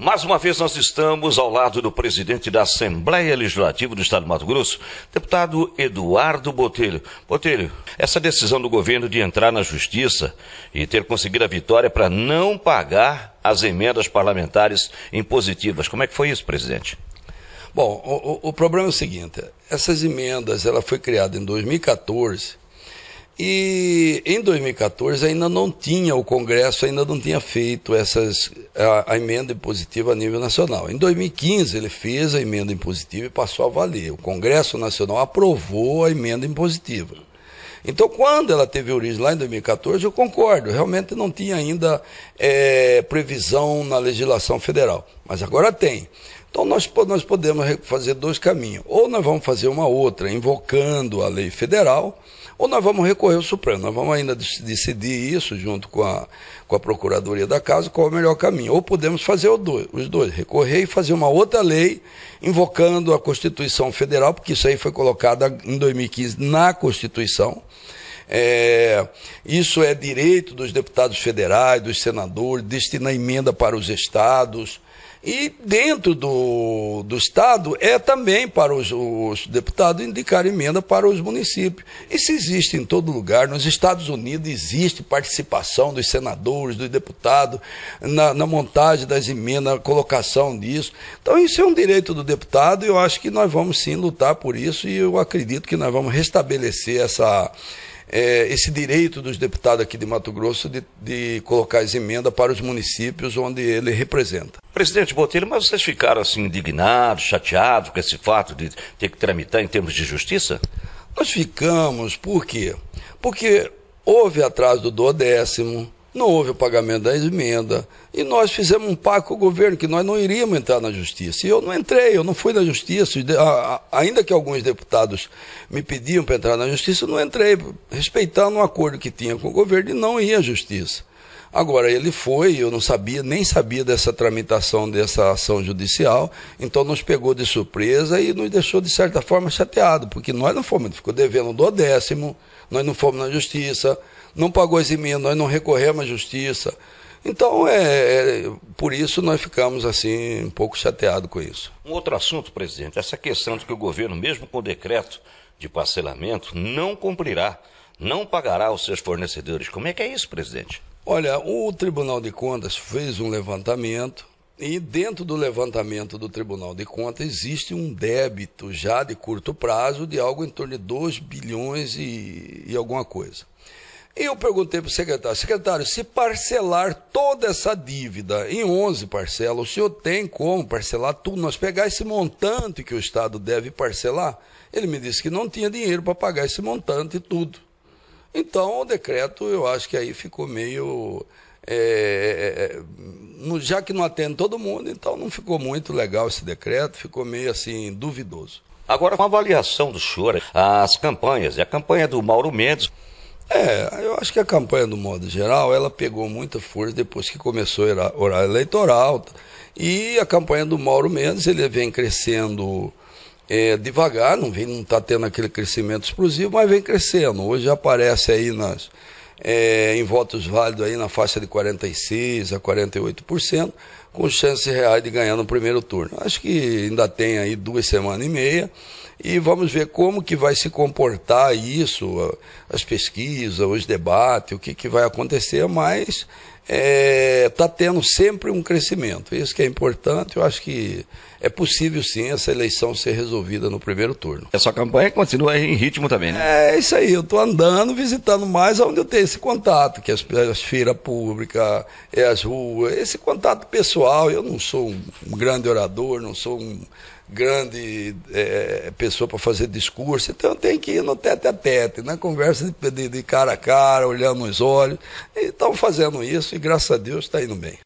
Mais uma vez nós estamos ao lado do presidente da Assembleia Legislativa do Estado do Mato Grosso, deputado Eduardo Botelho. Botelho, essa decisão do governo de entrar na justiça e ter conseguido a vitória para não pagar as emendas parlamentares impositivas, como é que foi isso, presidente? Bom, o, o problema é o seguinte, essas emendas, ela foi criada em 2014 e em 2014 ainda não tinha, o Congresso ainda não tinha feito essas, a, a, emenda impositiva a nível nacional. Em 2015 ele fez a emenda impositiva e passou a valer. O Congresso Nacional aprovou a emenda impositiva. Então, quando ela teve origem lá em 2014, eu concordo, realmente não tinha ainda é, previsão na legislação federal, mas agora tem. Então, nós, nós podemos fazer dois caminhos. Ou nós vamos fazer uma outra, invocando a lei federal, ou nós vamos recorrer ao Supremo. Nós vamos ainda decidir isso junto com a, com a Procuradoria da Casa, qual é o melhor caminho. Ou podemos fazer os dois, recorrer e fazer uma outra lei invocando a Constituição Federal, porque isso aí foi colocado em 2015 na Constituição. É, isso é direito dos deputados federais, dos senadores, destinar emenda para os estados. E dentro do, do Estado é também para os, os, deputados indicar emenda para os municípios. Isso existe em todo lugar. Nos Estados Unidos existe participação dos senadores, dos deputados, na, na montagem das emendas, na colocação disso. Então isso é um direito do deputado e eu acho que nós vamos sim lutar por isso e eu acredito que nós vamos restabelecer essa é, esse direito dos deputados aqui de Mato Grosso de, de colocar as emendas para os municípios onde ele representa. Presidente Botelho, mas vocês ficaram assim indignados, chateados com esse fato de ter que tramitar em termos de justiça? Nós ficamos, por quê? Porque houve atraso do duodécimo, não houve o pagamento da emenda, e nós fizemos um pacto com o governo que nós não iríamos entrar na justiça. E eu não entrei, eu não fui na justiça, ainda que alguns deputados me pediam para entrar na justiça, eu não entrei, respeitando um acordo que tinha com o governo e não ia à justiça. Agora, ele foi, eu não sabia, nem sabia dessa tramitação dessa ação judicial, então nos pegou de surpresa e nos deixou, de certa forma, chateado, porque nós não fomos, ficou devendo do décimo, nós não fomos na justiça, não pagou emendas, nós não recorremos à justiça. Então, é, é, por isso nós ficamos assim um pouco chateados com isso. Um outro assunto, presidente, essa questão de que o governo, mesmo com o decreto de parcelamento, não cumprirá, não pagará aos seus fornecedores. Como é que é isso, presidente? Olha, o Tribunal de Contas fez um levantamento e dentro do levantamento do Tribunal de Contas existe um débito já de curto prazo de algo em torno de 2 bilhões e, e alguma coisa. E eu perguntei para o secretário, secretário, se parcelar toda essa dívida em 11 parcelas, o senhor tem como parcelar tudo? Nós pegar esse montante que o Estado deve parcelar? Ele me disse que não tinha dinheiro para pagar esse montante e tudo. Então, o decreto, eu acho que aí ficou meio... É, é, é já que não atende todo mundo, então não ficou muito legal esse decreto, ficou meio assim, duvidoso. Agora, uma avaliação do senhor, as campanhas, e a campanha do Mauro Mendes é, eu acho que a campanha, do modo geral, ela pegou muita força depois que começou o horário eleitoral. E a campanha do Mauro Mendes, ele vem crescendo é, devagar, não vem, não está tendo aquele crescimento explosivo, mas vem crescendo. Hoje aparece aí nas, é, em votos válidos aí na faixa de 46% a 48%, com chance real de ganhar no primeiro turno. Acho que ainda tem aí duas semanas e meia e vamos ver como que vai se comportar isso, as pesquisas, os debates, o que, que vai acontecer, mas está é, tá tendo sempre um crescimento. Isso que é importante, eu acho que é possível sim essa eleição ser resolvida no primeiro turno. Essa campanha continua em ritmo também, né? É isso aí, eu estou andando, visitando mais onde eu tenho esse contato, que é as, as feiras públicas, é as ruas, esse contato pessoal. Eu não sou um grande orador, não sou um grande é, pessoa para fazer discurso, então tem que ir no tete a tete, na conversa de, de, de cara a cara, olhando nos olhos. E estão fazendo isso e graças a Deus está indo bem.